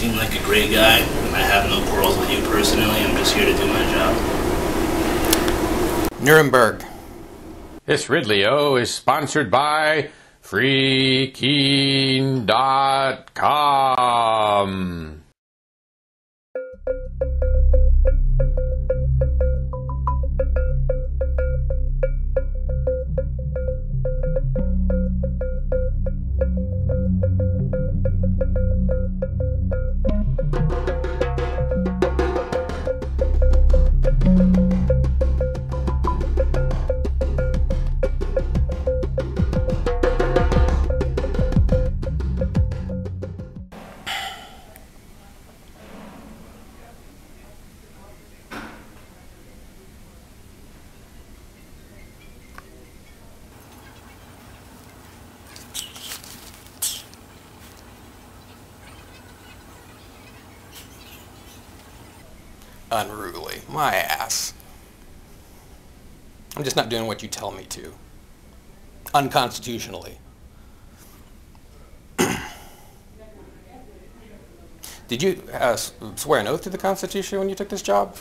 seem like a great guy. And I have no quarrels with you personally. I'm just here to do my job. Nuremberg. This Ridley-O is sponsored by FreeKeene.com. Unruly. My ass. I'm just not doing what you tell me to. Unconstitutionally. Did you uh, swear an oath to the Constitution when you took this job?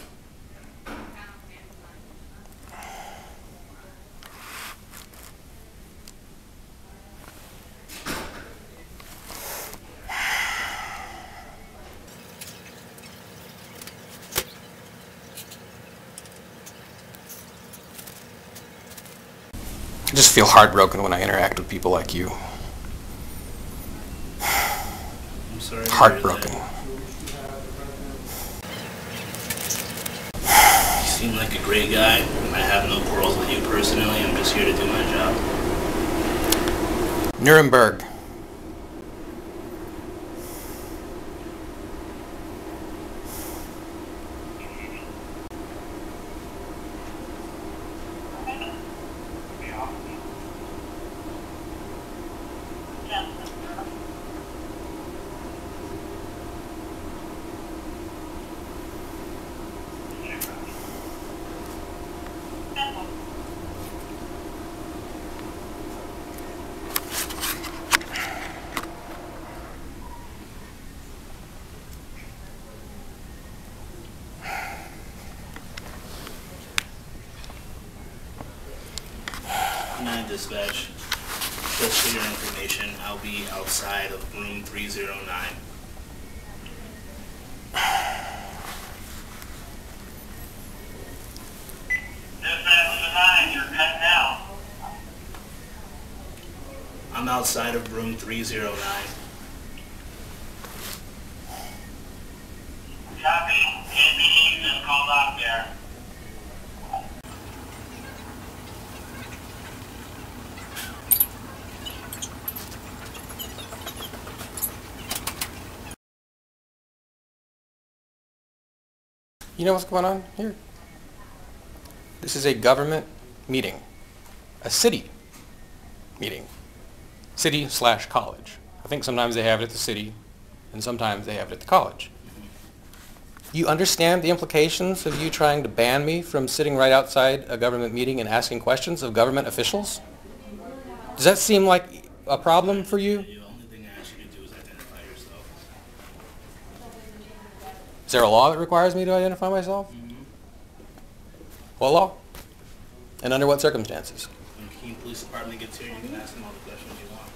I just feel heartbroken when I interact with people like you. I'm sorry. Heartbroken. You seem like a great guy. I have no quarrels with you personally. I'm just here to do my job. Nuremberg. Nine dispatch. Just for your information, I'll be outside of room 309. Dispatch nine, you're cutting out. I'm outside of room 309. You know what's going on here? This is a government meeting. A city meeting. City slash college. I think sometimes they have it at the city and sometimes they have it at the college. You understand the implications of you trying to ban me from sitting right outside a government meeting and asking questions of government officials? Does that seem like a problem for you? Is there a law that requires me to identify myself? Mm -hmm. What law? And under what circumstances? When the police department gets here, you can ask them all the questions you want.